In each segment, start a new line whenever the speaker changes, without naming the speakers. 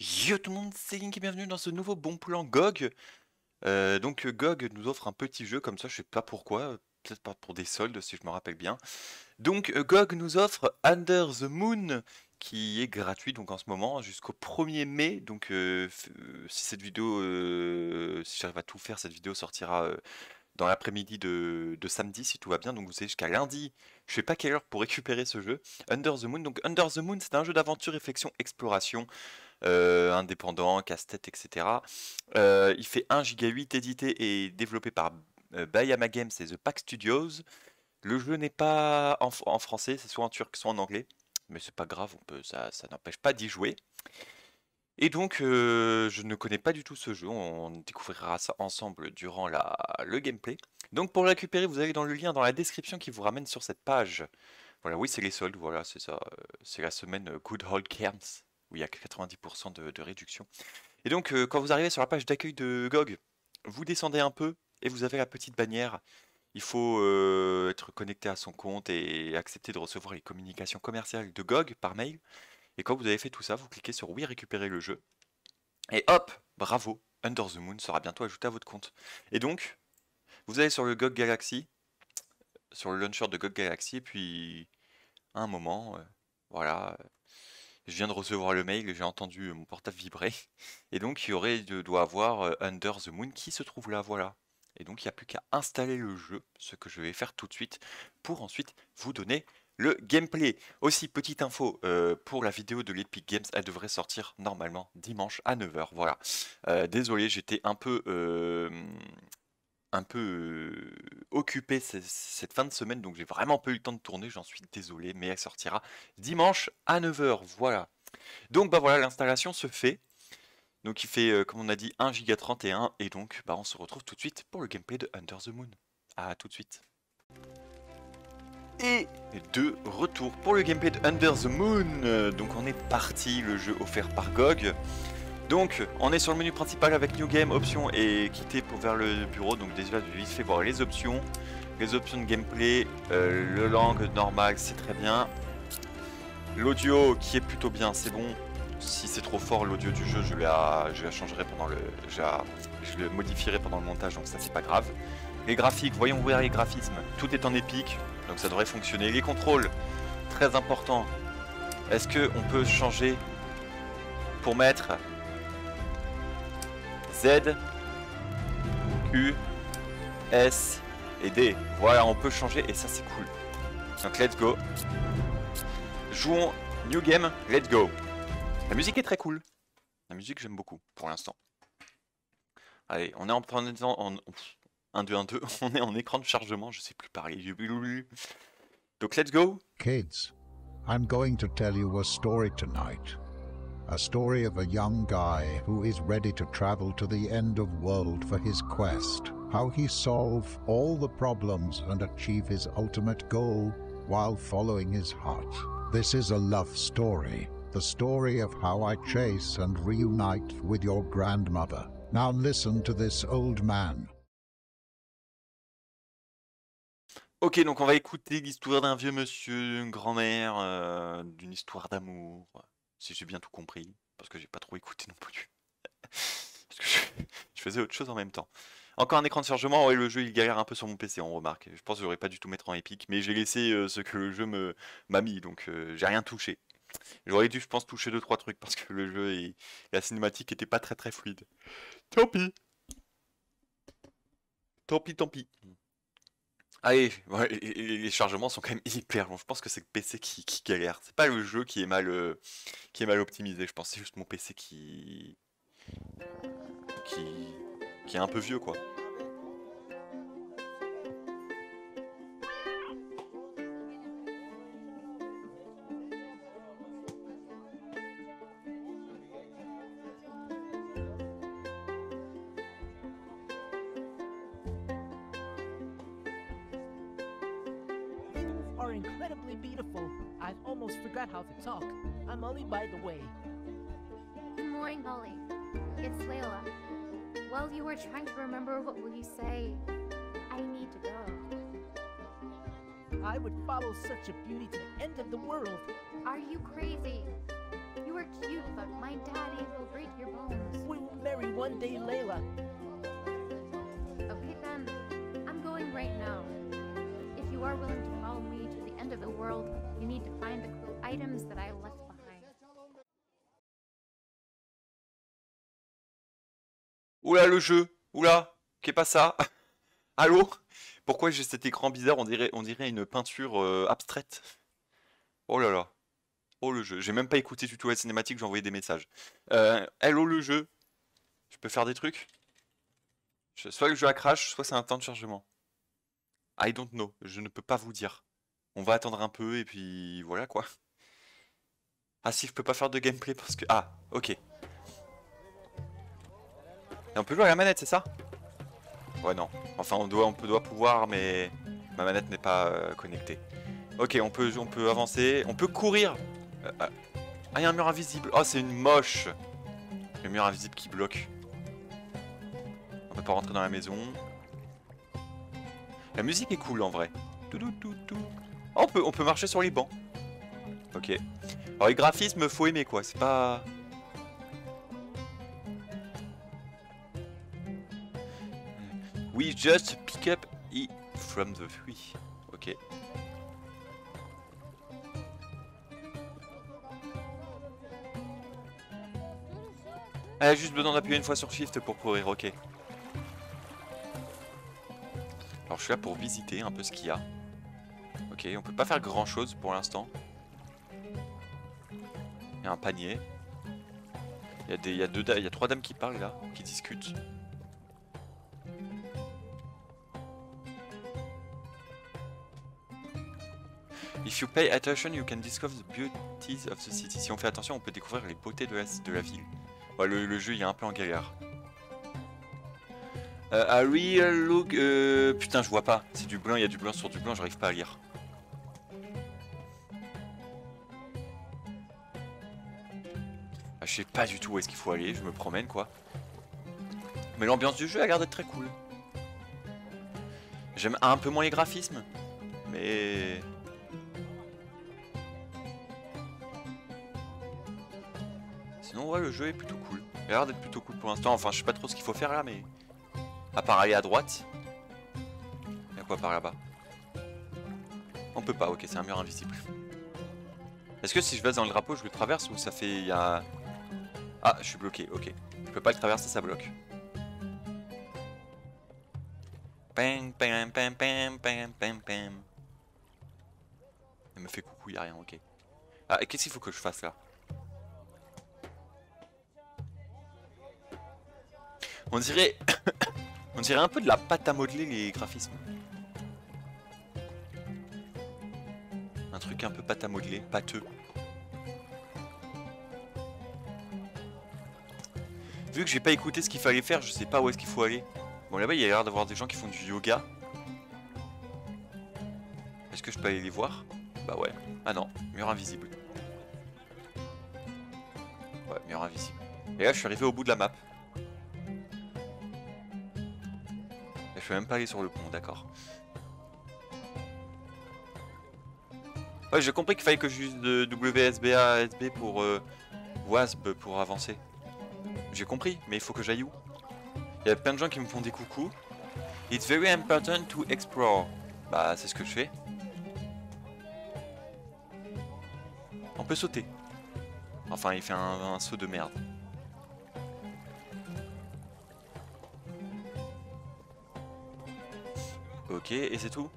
Yo tout le monde, c'est Link et bienvenue dans ce nouveau bon plan GOG. Euh, donc euh, GOG nous offre un petit jeu comme ça, je sais pas pourquoi, peut-être pas pour des soldes si je me rappelle bien. Donc euh, GOG nous offre Under the Moon qui est gratuit donc en ce moment jusqu'au 1er mai. Donc si cette vidéo, si j'arrive à tout faire, cette vidéo sortira dans l'après-midi de, samedi si tout va bien. Donc vous savez jusqu'à lundi, je sais pas quelle heure pour récupérer ce jeu. Under the Moon. Donc Under the Moon, c'est un jeu d'aventure, réflexion, exploration. Euh, indépendant, casse-tête, etc. Euh, il fait 1 giga 8 édité et développé par euh, Bayama Games et The Pack Studios. Le jeu n'est pas en, français, c'est soit en turc, soit en anglais. Mais c'est pas grave, ça, n'empêche pas d'y jouer. Et donc, je ne connais pas du tout ce jeu, on découvrira ça ensemble durant le gameplay. Donc pour le récupérer, vous allez dans le lien dans la description qui vous ramène sur cette page. Voilà, oui, c'est les soldes, voilà, c'est ça. C'est la semaine Good Old Camps où il y a 90% de, réduction. Et donc, euh, quand vous arrivez sur la page d'accueil de GOG, vous descendez un peu et vous avez la petite bannière. Il faut euh, être connecté à son compte et accepter de recevoir les communications commerciales de GOG par mail. Et quand vous avez fait tout ça, vous cliquez sur Oui, récupérer le jeu. Et hop, bravo, Under the Moon sera bientôt ajouté à votre compte. Et donc, vous allez sur le GOG Galaxy, sur le launcher de GOG Galaxy, et puis à un moment, euh, voilà, je viens de recevoir le mail, j'ai entendu mon portable vibrer, et donc il y aurait, avoir euh, Under the Moon qui se trouve là, voilà. Et donc il n'y a plus qu'à installer le jeu, ce que je vais faire tout de suite, pour ensuite vous donner le gameplay. Aussi, petite info, euh, pour la vidéo de l'Epic Games, elle devrait sortir normalement dimanche à 9h, voilà. Euh, désolé, j'étais un peu un peu occupé cette fin de semaine, donc j'ai vraiment pas eu le temps de tourner, j'en suis désolé, mais elle sortira dimanche à 9h, voilà. Donc bah voilà, l'installation se fait. Donc il fait, comme on a dit, 1 giga 31 et donc bah on se retrouve tout de suite pour le gameplay de Under the Moon. A tout de suite. Et de retour pour le gameplay de Under the Moon. Donc on est parti, le jeu offert par GOG. Donc, on est sur le menu principal avec New Game, options et quitter pour vers le bureau. Donc déjà, je vite fait voir les options. Les options de gameplay, euh, le langue normal, c'est très bien. L'audio qui est plutôt bien, c'est bon. Si c'est trop fort l'audio du jeu, je la, je la changerai pendant le, je, je, le modifierai pendant le montage, donc ça c'est pas grave. Les graphiques, voyons voir les graphismes. Tout est en épique, donc ça devrait fonctionner. Les contrôles, très important. Est-ce que on peut changer pour mettre Z, Q, S et D. Voilà, on peut changer et ça c'est cool. Donc let's go. Jouons New Game, let's go. La musique est très cool. La musique j'aime beaucoup pour l'instant. Allez, on est en, en, en 1, 2, 1, 2. On est en écran de chargement, je sais plus parler. Donc let's go.
Kids, I'm going to tell you a story tonight. A story of a young guy who is ready to travel to the end of world for his quest, how he solve all the problems and achieve his ultimate goal while following his heart. This is a love story, the story of how I chase and reunite with your grandmother. Now listen to this old man.
Ok, donc on va écouter l'histoire d'un vieux monsieur, une grand-mère, euh, d'une histoire d'amour. Si j'ai bien tout compris, parce que j'ai pas trop écouté non plus. parce que je, faisais autre chose en même temps. Encore un écran de chargement, le jeu il galère un peu sur mon PC, on remarque. Je pense que j'aurais pas du tout mettre en épique, mais j'ai laissé euh, ce que le jeu m'a mis, donc euh, j'ai rien touché. J'aurais dû, je pense, toucher 2-3 trucs parce que le jeu et la cinématique était pas très très fluide. Tant pis. Tant pis, tant pis. Allez, les chargements sont quand même hyper longs. Je pense que c'est le PC qui, galère. C'est pas le jeu qui est mal, euh, qui est mal optimisé. Je pense c'est juste mon PC qui, qui, qui est un peu vieux, quoi.
Incredibly beautiful. I've almost forgot how to talk. I'm Molly by the way.
Good morning, Molly. It's Layla. While you were trying to remember what will you say, I need to go.
I would follow such a beauty to the end of the world.
Are you crazy? You are cute, but my daddy will break your bones.
We will marry one day, Layla.
Okay then, I'm going right now. If you are willing to
Oula le jeu Oula Qu'est pas ça? Allô? Pourquoi j'ai cet écran bizarre? On dirait, on dirait une peinture euh, abstraite. Oh là là. Oh le jeu. J'ai même pas écouté du tout la cinématique, j'ai envoyé des messages. Euh, hello le jeu. Je peux faire des trucs? Je- Soit le jeu a crash, soit c'est un temps de chargement. I don't know. Je ne peux pas vous dire. On va attendre un peu et puis voilà quoi. Ah si, je peux pas faire de gameplay parce que... Ah, ok. Et on peut jouer à la manette, c'est ça? Ouais, non. Enfin, on doit, on doit pouvoir, mais ma manette n'est pas euh, connectée. Ok, on peut, on peut avancer. On peut courir. Euh, ah, il y a un mur invisible. Oh, c'est une moche. Le mur invisible qui bloque. On peut pas rentrer dans la maison. La musique est cool en vrai. Tout, tout, tout, tout. Oh, on peut, on peut marcher sur les bancs. Ok. Alors les graphismes, faut aimer quoi. C'est pas. We just pick up it from the tree. Ok. Elle a juste besoin d'appuyer une fois sur Shift pour courir, ok. Alors je suis là pour visiter un peu ce qu'il y a. Ok, on peut pas faire grand chose pour l'instant. Il y a un panier. Il y a, deux, il y a trois dames qui parlent là, qui discutent. If you pay attention, you can discover the beauties of the city. Si on fait attention, on peut découvrir les beautés de la, ville. Le jeu il est un peu en galère. Euh, a real look. euh, Putain, je vois pas. C'est du blanc, il y a du blanc sur du blanc, j'arrive pas à lire. Je sais pas du tout où est-ce qu'il faut aller, je me promène quoi. Mais l'ambiance du jeu a l'air d'être très cool. J'aime un peu moins les graphismes, mais. Sinon, ouais, le jeu est plutôt cool. Il a l'air d'être plutôt cool pour l'instant. Enfin, je sais pas trop ce qu'il faut faire là, mais. À part aller à droite. Il y a quoi par là-bas? On peut pas, ok, c'est un mur invisible. Est-ce que si je vais dans le drapeau, je le traverse ou ça fait. Il y a. Ah, je suis bloqué, ok. Je peux pas le traverser, ça bloque. Pam, pam, pam, pam, pam, pam, pam. Elle me fait coucou, y a rien, ok. Ah, et qu'est-ce qu'il faut que je fasse là? On dirait... On dirait un peu de la pâte à modeler les graphismes. Un truc un peu pâte à modeler, pâteux. Vu que j'ai pas écouté ce qu'il fallait faire, je sais pas où est-ce qu'il faut aller. Bon là-bas il y a l'air d'avoir des gens qui font du yoga. Est-ce que je peux aller les voir? Bah ouais. Ah non, mur invisible. Ouais, mur invisible. Et là je suis arrivé au bout de la map. Et je peux même pas aller sur le pont, d'accord. Ouais, j'ai compris qu'il fallait que j'use de WSBA SB pour euh, WASB pour avancer. J'ai compris, mais il faut que j'aille où? Il y a plein de gens qui me font des coucous. It's very important to explore. Bah, c'est ce que je fais. On peut sauter. Enfin, il fait un, saut de merde. Ok, et c'est tout?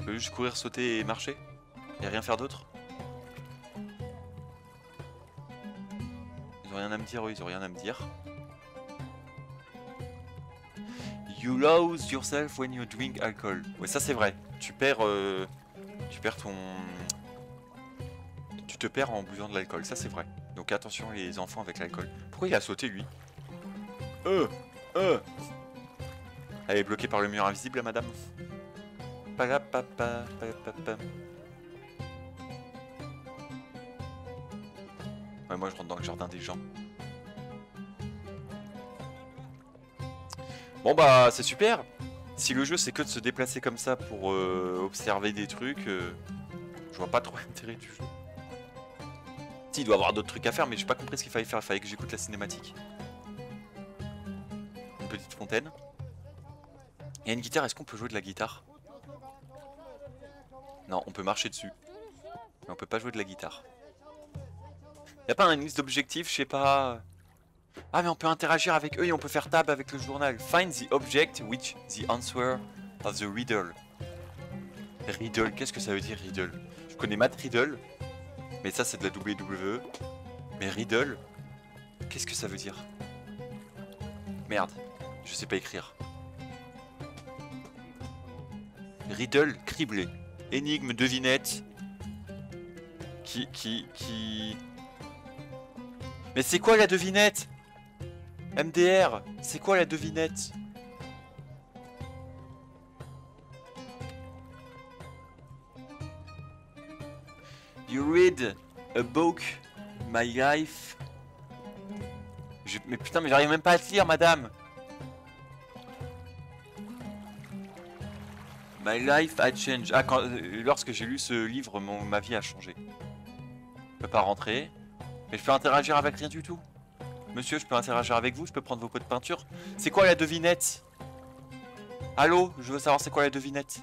Je peux juste courir, sauter et marcher? Et rien faire d'autre? Rien à me dire, oui, ils ont rien à me dire. You lose yourself when you drink alcohol. Ouais, ça c'est vrai. Tu perds, euh, tu perds ton, tu te perds en buvant de l'alcool. Ça c'est vrai. Donc attention les enfants avec l'alcool. Pourquoi il a sauté lui? Euh, euh. Elle est bloquée par le mur invisible, madame. Palapapa, palapapa. Moi je rentre dans le jardin des gens. Bon bah c'est super Si le jeu c'est que de se déplacer comme ça pour euh, observer des trucs, euh, je vois pas trop l'intérêt du jeu. Si, il doit y avoir d'autres trucs à faire mais j'ai pas compris ce qu'il fallait faire, il fallait que j'écoute la cinématique. petite fontaine. Il y a une guitare, est-ce qu'on peut jouer de la guitare? Non, on peut marcher dessus. Mais on peut pas jouer de la guitare. Y a pas un liste d'objectifs, je sais pas... Ah mais on peut interagir avec eux et on peut faire tab avec le journal. Find the object which the answer of the riddle. Riddle, qu'est-ce que ça veut dire riddle? Je connais Matt Riddle, mais ça c'est de la WWE. Mais riddle, qu'est-ce que ça veut dire? Merde, je sais pas écrire. Riddle, criblé. Énigme, devinette. Qui, qui, qui... Mais c'est quoi la devinette? MDR, c'est quoi la devinette? You read a book, my life. Mais putain, mais j'arrive même pas à te lire, madame. My life a changed. Ah, quand, euh, lorsque j'ai lu ce livre, mon, ma vie a changé. Je peux pas rentrer. Mais je peux interagir avec rien du tout. Monsieur, je peux interagir avec vous, je peux prendre vos pots de peinture. C'est quoi la devinette? Allô Je veux savoir c'est quoi la devinette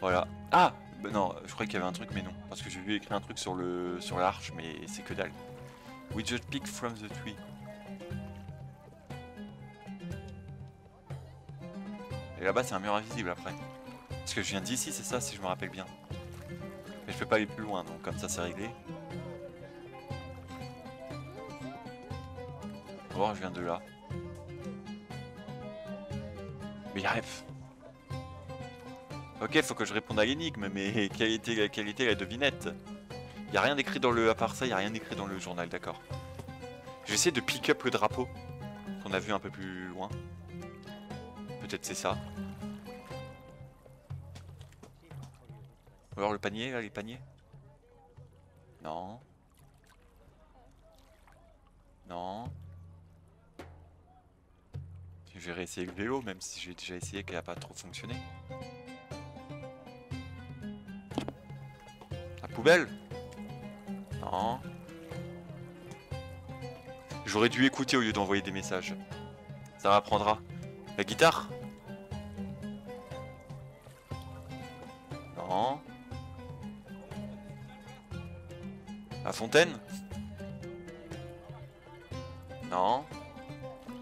Voilà. Ah bah Non, je croyais qu'il y avait un truc, mais non. Parce que j'ai vu écrire un truc sur le sur l'arche, mais c'est que dalle. We just pick from the tree. Et là-bas, c'est un mur invisible après. Parce que je viens d'ici, c'est ça, si je me rappelle bien. Mais je peux pas aller plus loin, donc comme ça, c'est réglé. Oh, je viens de là. Mais y a ref. Ok, faut que je réponde à l'énigme, mais quelle était, la devinette? Y a rien d'écrit dans le... À part ça, y a rien d'écrit dans le journal, d'accord. Je vais essayer de pick up le drapeau qu'on a vu un peu plus loin. Peut-être c'est ça. Ou alors le panier, là, les paniers Non. Non. Je vais réessayer le vélo, même si j'ai déjà essayé qu'elle a pas trop fonctionné. La poubelle Non. J'aurais dû écouter au lieu d'envoyer des messages. Ça m'apprendra. La guitare Non. La fontaine Non.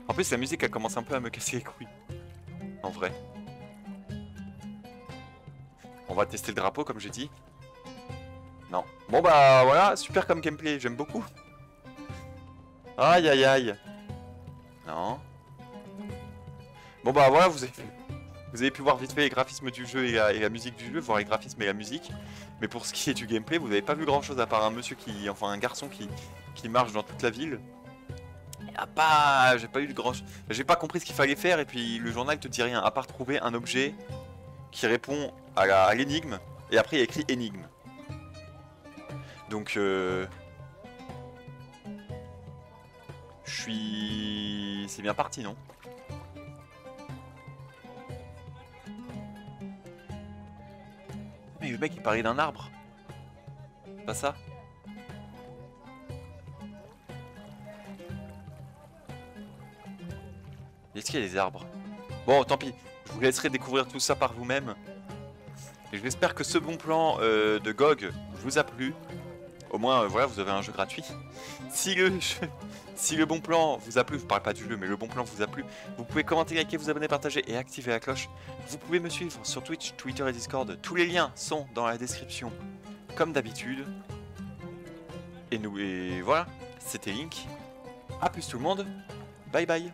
En plus, la musique, elle commence un peu à me casser les couilles. En vrai. On va tester le drapeau, comme j'ai dit. Non. Bon bah voilà, super comme gameplay, j'aime beaucoup. Aïe aïe aïe. Non. Bon bah voilà, vous avez, vous avez pu voir vite fait les graphismes du jeu et la, musique du jeu, voir les graphismes et la musique. Mais pour ce qui est du gameplay, vous n'avez pas vu grand chose à part un monsieur qui, enfin un garçon qui, qui marche dans toute la ville. Y a pas, j'ai pas eu de grand, j'ai pas compris ce qu'il fallait faire et puis le journal te dit rien à part trouver un objet qui répond à l'énigme et après il y a écrit énigme. Donc euh... je suis, c'est bien parti non? Le mec il parlait d'un arbre. Pas ça Est-ce qu'il y a des arbres? Bon, tant pis. Je vous laisserai découvrir tout ça par vous-même. Et j'espère que ce bon plan euh, de GOG vous a plu. Au moins, euh, voilà, vous avez un jeu gratuit. Si le, si le bon plan vous a plu, je parle pas du jeu, mais le bon plan vous a plu, vous pouvez commenter, liker, vous abonner, partager et activer la cloche. Vous pouvez me suivre sur Twitch, Twitter et Discord. Tous les liens sont dans la description, comme d'habitude. Et nous, et voilà, c'était Link. A plus tout le monde. Bye bye.